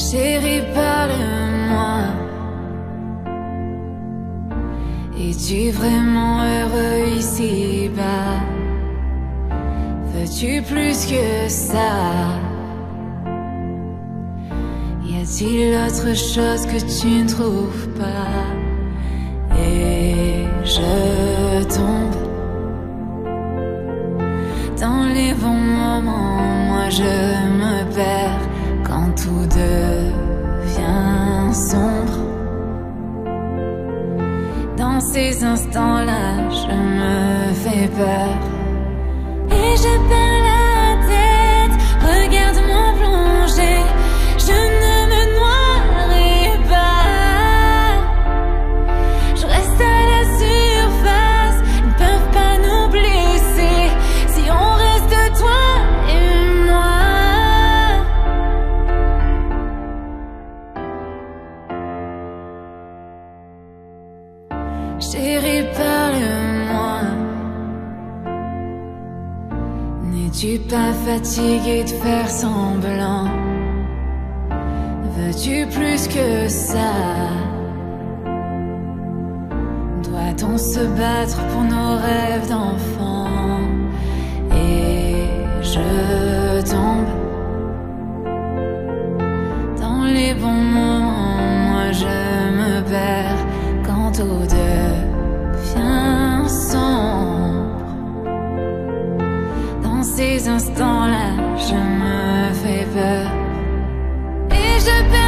Chérie, parle-moi. Es-tu vraiment heureux ici-bas? Veux-tu plus que ça? Y a-t-il autre chose que tu ne trouves pas? Et je tombe dans les bons moments, moi je me perds tout devient sombre. Dans ces instants-là, je me fais peur. Et je perds la Parle-moi. N'es-tu pas fatigué de faire semblant? Veux-tu plus que ça? Doit-on se battre pour nos rêves d'enfant? Et je tombe dans les bons moments, Dans ces instants-là, je me fais peur. Et je perds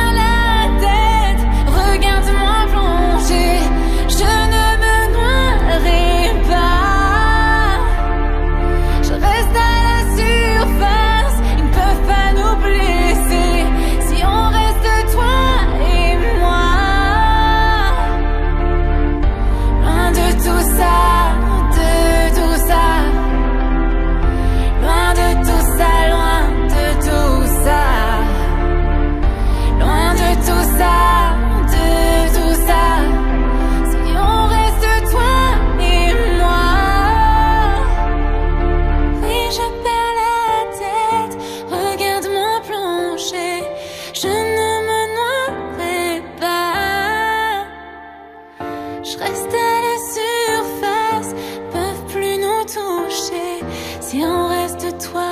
Je reste à la surface, peuvent plus nous toucher. Si on reste toi.